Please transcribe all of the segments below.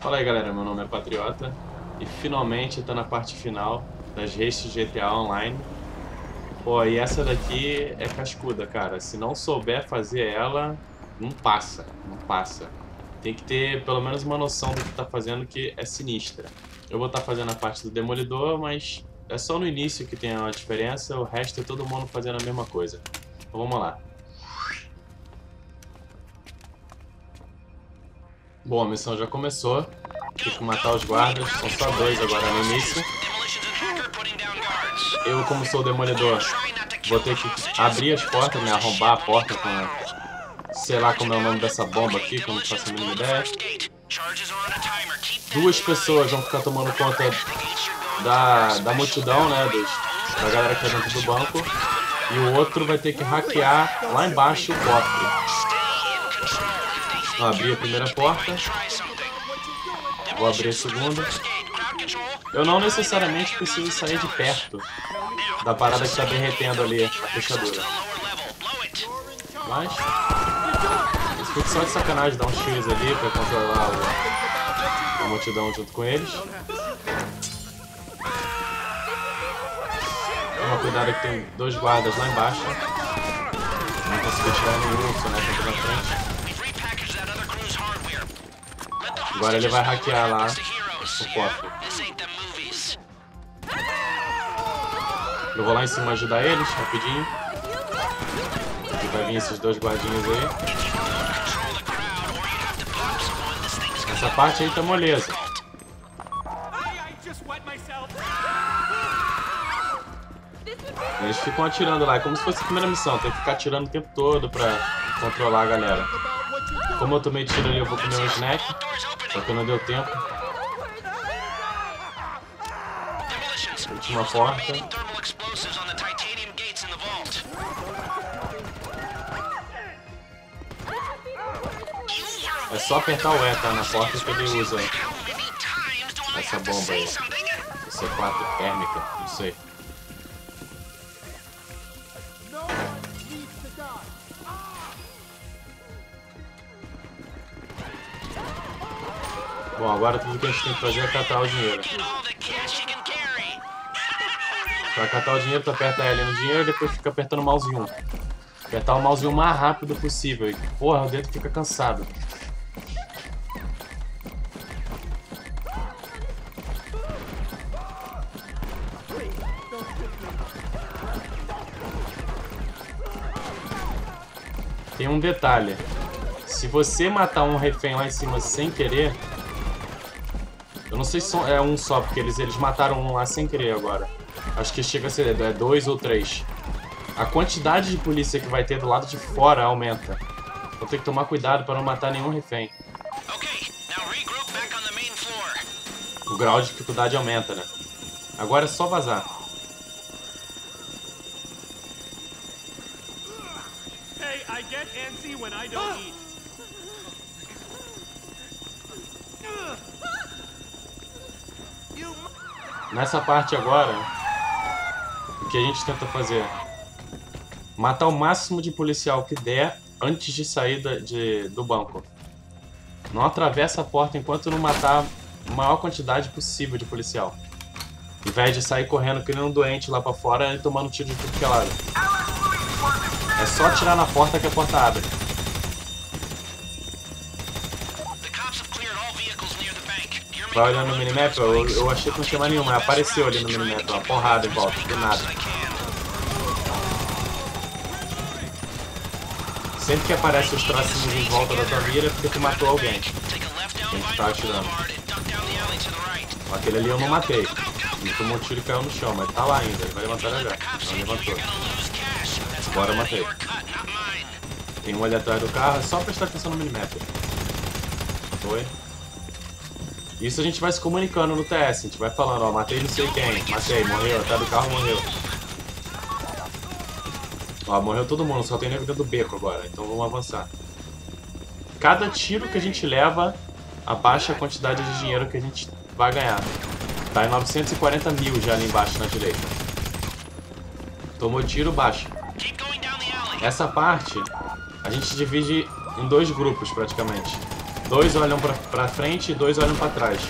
Fala aí galera, meu nome é Patriota e finalmente tá na parte final das races GTA Online. Pô, e essa daqui é cascuda, cara. Se não souber fazer ela, não passa, não passa. Tem que ter pelo menos uma noção do que tá fazendo que é sinistra. Eu vou estar tá fazendo a parte do Demolidor, mas é só no início que tem uma diferença, o resto é todo mundo fazendo a mesma coisa. Então vamos lá. Bom, a missão já começou. Tem que matar os guardas, são só dois agora no início. Eu, como sou o demolidor, vou ter que abrir as portas, né? Arrombar a porta com... Sei lá como é o nome dessa bomba aqui, não faço a mínima ideia. Duas pessoas vão ficar tomando conta da, da multidão, né? Dos, da galera que tá dentro do banco. E o outro vai ter que hackear lá embaixo o cofre. Vou abrir a primeira porta. Vou abrir a segunda. Eu não necessariamente preciso sair de perto da parada que está derretendo ali, a fechadura. Mas... Isso fica só de sacanagem dar um X ali para controlar o, a multidão junto com eles. Toma cuidado que tem dois guardas lá embaixo. Não consegui tirar nenhum, né, na frente. Agora ele vai hackear lá o cofre. Eu vou lá em cima ajudar eles, rapidinho. Aqui vai vir esses dois guardinhos aí. Essa parte aí tá moleza. Eles ficam atirando lá, é como se fosse a primeira missão. Tem que ficar atirando o tempo todo pra controlar a galera. Como eu tomei tiro ali, eu vou comer um snack. Só que não deu tempo. Última porta. É só apertar o E, tá? Na porta que ele usa essa bomba aí. C4 térmica, não sei. Bom, agora tudo que a gente tem que fazer é catar o dinheiro. Pra catar o dinheiro, tu aperta L no dinheiro e depois fica apertando o mouse 1. Apertar o mouse 1 o mais rápido possível. E, porra, o dedo fica cansado. Tem um detalhe. Se você matar um refém lá em cima sem querer, eu não sei se é um só, porque eles, eles mataram um lá sem querer agora. Acho que chega a ser é dois ou três. A quantidade de polícia que vai ter do lado de fora aumenta. Vou ter que tomar cuidado para não matar nenhum refém. O grau de dificuldade aumenta, né? Agora é só vazar. Hey, I get antsy when I don't eat. Nessa parte agora, o que a gente tenta fazer? Matar o máximo de policial que der antes de sair da, de, do banco. Não atravessa a porta enquanto não matar a maior quantidade possível de policial. Em vez de sair correndo que nem um doente lá pra fora e tomando tiro de tudo que é lado. É só atirar na porta que a porta abre. Vai olhando no minimap, eu, eu achei que não tinha mais nenhuma, apareceu ali no minimap, uma porrada em volta, do nada. Sempre que aparece os tracinhos em volta da tua mira, é porque tu matou alguém. Quem tu tá atirando. Aquele ali eu não matei. Ele tomou um tiro e caiu no chão, mas tá lá ainda, ele vai levantar já. Não levantou. Agora eu matei. Tem um ali atrás do carro, é só prestar atenção no minimap. Foi. Isso a gente vai se comunicando no TS, a gente vai falando, ó, matei não sei quem, matei, morreu, até do carro morreu. Ó, morreu todo mundo, só tem nego dentro do beco agora, então vamos avançar. Cada tiro que a gente leva abaixa a quantidade de dinheiro que a gente vai ganhar. Tá em 940 mil já ali embaixo na direita. Tomou tiro, baixa. Essa parte a gente divide em dois grupos praticamente. Dois olham pra, pra frente e dois olham pra trás.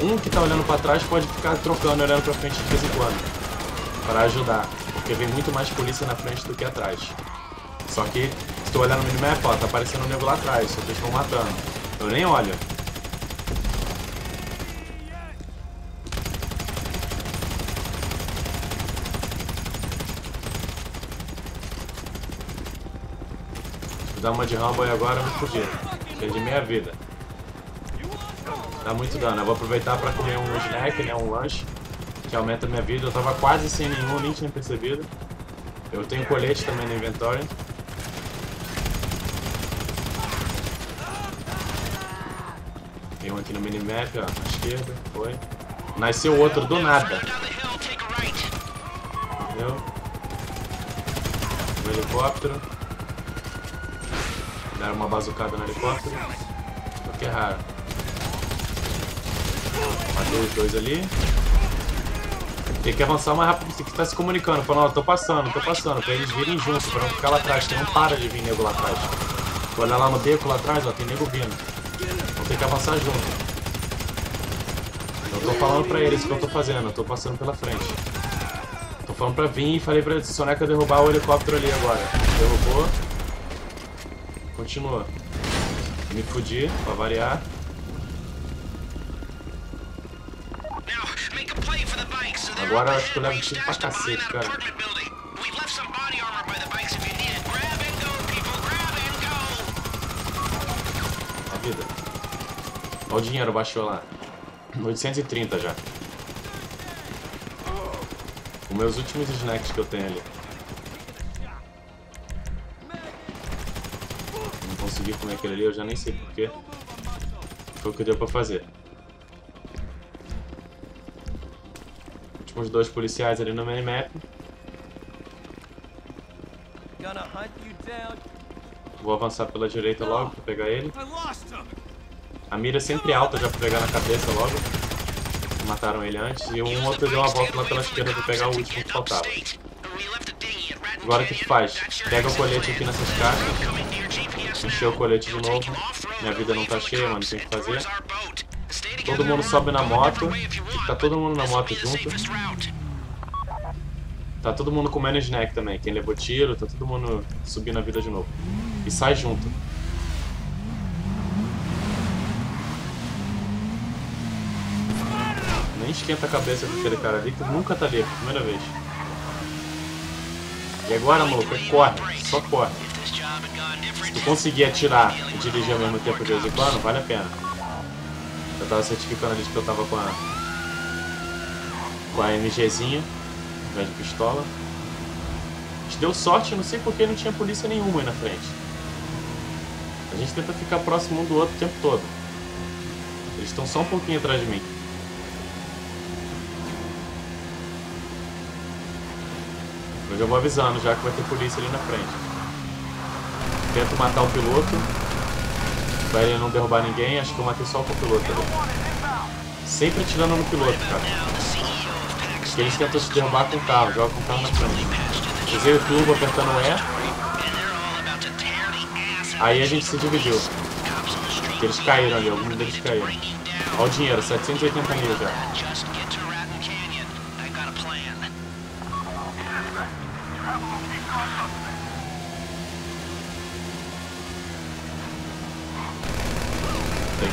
Um que tá olhando pra trás pode ficar trocando olhando pra frente de vez em quando. Pra ajudar. Porque vem muito mais polícia na frente do que atrás. Só que, se tu olhar no minimap, ó, tá aparecendo um nego lá atrás, só que eles estão matando. Eu nem olho. Vou dar uma de Rambo aí agora, me fudi. Perdi meia vida. Dá muito dano. Eu vou aproveitar pra comer um snack, né, um lanche, que aumenta minha vida. Eu tava quase sem nenhum, nem tinha percebido. Eu tenho colete também no inventório. Tem um aqui no minimap, ó, na esquerda, foi. Nasceu outro do nada. Entendeu? Um helicóptero. Deram uma bazucada no helicóptero. Só que é raro. Matei os dois ali. Tem que avançar mais rápido, tem que estar se comunicando, falando, ó, tô passando, tô passando, pra eles virem juntos, pra não ficar lá atrás, que não para de vir nego lá atrás. Olha lá no beco lá atrás, ó, tem nego vindo. Então tem que avançar junto. Eu tô falando pra eles o que eu tô fazendo, eu tô passando pela frente. Tô falando pra vir e falei pra Soneca derrubar o helicóptero ali agora. Derrubou. Continua. Me fudi, pra variar. Agora acho que eu levo tiro pra cacete, cara. A vida. Olha o dinheiro, baixou lá. 830 já. Os meus últimos snacks que eu tenho ali. Consegui comer aquele ali, eu já nem sei porquê. Foi o que deu pra fazer. Últimos dois policiais ali no minimap. Vou avançar pela direita logo pra pegar ele. A mira é sempre alta já pra pegar na cabeça logo. Mataram ele antes. E um outro deu uma volta lá pela esquerda pra pegar o último que faltava. Agora o que faz? Pega o colete aqui nessas caixas. Encheu o colete de novo. Minha vida não tá cheia, mano. Tem que fazer. Todo mundo sobe na moto. Tá todo mundo na moto junto. Tá todo mundo comendo snack também. Quem levou tiro, tá todo mundo subindo a vida de novo. E sai junto. Nem esquenta a cabeça com aquele cara ali, que nunca tá ali, primeira vez. E agora, maluco, corre, só corre. Se tu conseguir atirar e dirigir ao mesmo tempo de vez em quando, vale a pena. Eu tava certificando ali que eu tava com a. com a MGzinha, ao invés de pistola. A gente deu sorte, não sei porque não tinha polícia nenhuma aí na frente. A gente tenta ficar próximo um do outro o tempo todo. Eles estão só um pouquinho atrás de mim. Eu já vou avisando já que vai ter polícia ali na frente. Tento matar o piloto. Pra ele não derrubar ninguém, acho que eu matei só o piloto ali. Sempre atirando no piloto, cara. Porque eles tentam se derrubar com o carro, joga com o carro na frente. Usei o turbo apertando E. Aí a gente se dividiu. Porque eles caíram ali, alguns deles caíram. Olha o dinheiro, 780 mil já.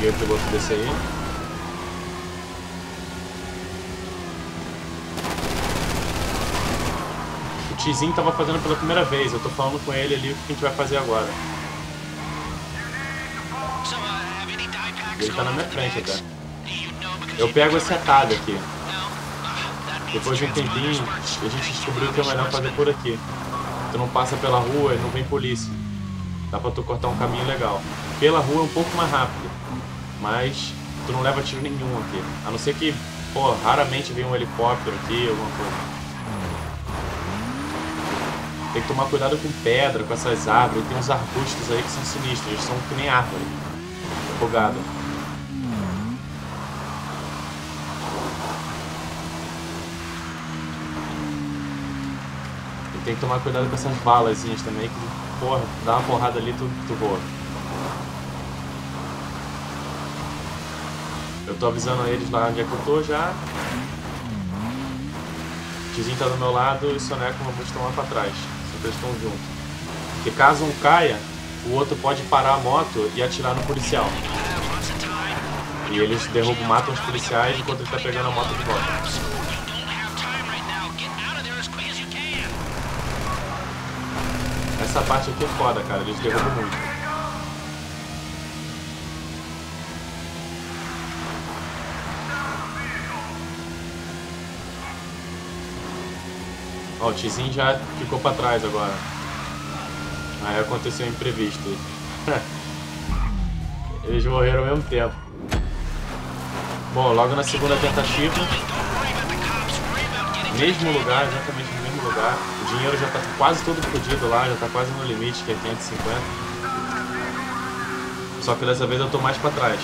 Peguei o piloto desse aí. O Tizinho tava fazendo pela primeira vez, eu tô falando com ele ali o que a gente vai fazer agora. Ele tá na minha frente até. Eu pego esse atalho aqui. Depois de um tempinho, a gente descobriu que é melhor fazer por aqui. Tu não passa pela rua e não vem polícia. Dá pra tu cortar um caminho legal. Pela rua é um pouco mais rápido. Mas tu não leva tiro nenhum aqui. A não ser que, pô, raramente vem um helicóptero aqui, alguma coisa. Tem que tomar cuidado com pedra, com essas árvores. Tem uns arbustos aí que são sinistros, eles são que nem árvore. Afogada. Tem que tomar cuidado com essas balazinhas também, que, porra, dá uma porrada ali, tu, tu voa. Eu tô avisando eles lá onde é que eu tô já. Tizinho tá do meu lado e Soneco e o Mamute estão lá pra trás. Sempre estão juntos. Porque caso um caia, o outro pode parar a moto e atirar no policial. E eles derrubam, matam os policiais enquanto ele tá pegando a moto de volta. Essa parte aqui é foda, cara. Eles derrubam muito. Ó, o Tizinho já ficou pra trás agora. Aí aconteceu um imprevisto. Eles morreram ao mesmo tempo. Bom, logo na segunda tentativa. Mesmo lugar, exatamente no mesmo lugar. O dinheiro já tá quase todo fodido lá, já tá quase no limite, que é 550. Só que dessa vez eu tô mais pra trás.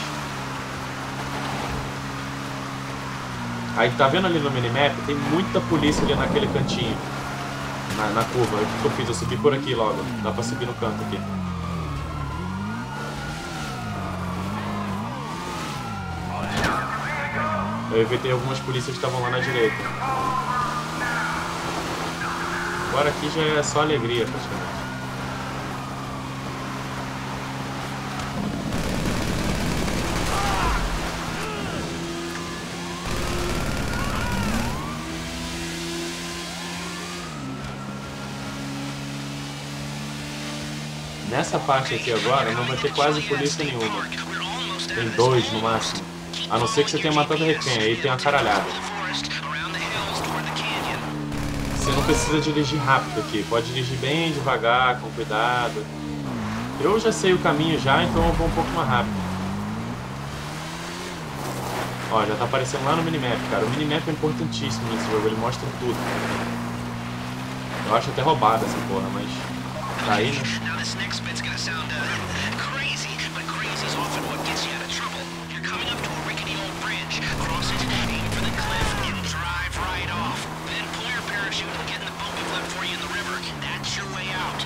Aí tá vendo ali no minimap? Tem muita polícia ali naquele cantinho. Na, na curva. O que eu fiz? Eu subi por aqui logo. Dá pra subir no canto aqui. Eu evitei algumas polícias que estavam lá na direita. Agora aqui já é só alegria praticamente. Nessa parte aqui agora não vai ter quase polícia nenhuma. Tem dois no máximo. A não ser que você tenha matado refém, aí tem uma caralhada. Você não precisa dirigir rápido aqui, pode dirigir bem devagar, com cuidado. Eu já sei o caminho já, então eu vou um pouco mais rápido. Ó, já tá aparecendo lá no minimap, cara. O minimap é importantíssimo nesse jogo, ele mostra tudo. Eu acho até roubado essa porra, mas... Right? Now this next bit's gonna sound uh, crazy, but crazy's often what gets you out of trouble. You're coming up to a rickety old bridge, cross it, aim for the cliff, and drive right off. Then pull your parachute and get the for you in the river. That's your way out.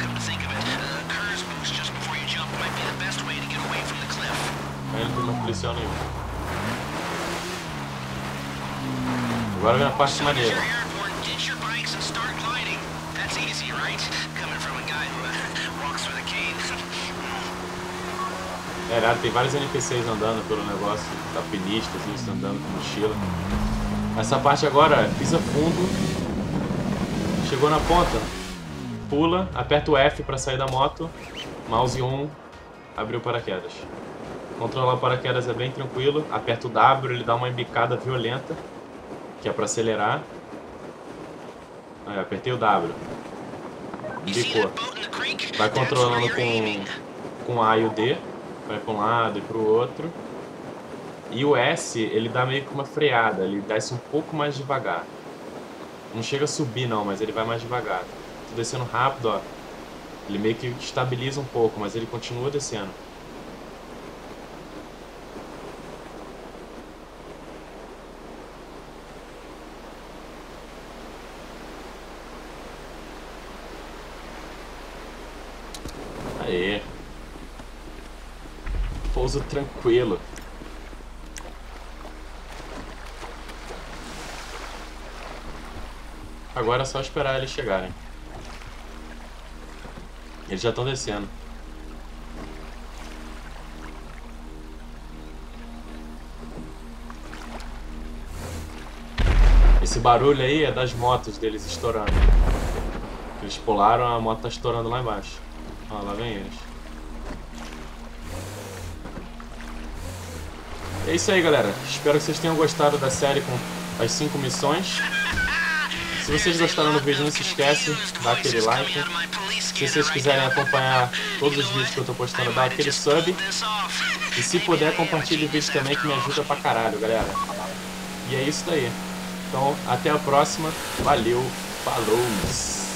Come to think of it, uh, a just before you jump might be the best way to get away from the cliff. Agora vem a parte maneira. É, tem vários NPCs andando pelo negócio, alpinistas, isso, andando com mochila. Essa parte agora, pisa fundo, chegou na ponta, pula, aperta o F para sair da moto, mouse 1, abriu o paraquedas. Controlar o paraquedas é bem tranquilo, aperta o W, ele dá uma embicada violenta, que é para acelerar. Aí, apertei o W. Embicou. Vai controlando com, com A e o D vai para um lado e para o outro. E o S, ele dá meio que uma freada, ele desce um pouco mais devagar. Não chega a subir não, mas ele vai mais devagar. Tô descendo rápido, ó. Ele meio que estabiliza um pouco, mas ele continua descendo. Pouso tranquilo. Agora é só esperar eles chegarem. Eles já estão descendo. Esse barulho aí é das motos deles estourando. Eles pularam, a moto tá estourando lá embaixo. Ó, lá vem eles. É isso aí, galera. Espero que vocês tenham gostado da série com as 5 missões. Se vocês gostaram do vídeo, não se esquece, dá aquele like. Se vocês quiserem acompanhar todos os vídeos que eu tô postando, dá aquele sub. E se puder, compartilhe o vídeo também, que me ajuda pra caralho, galera. E é isso daí. Então, até a próxima. Valeu, falou!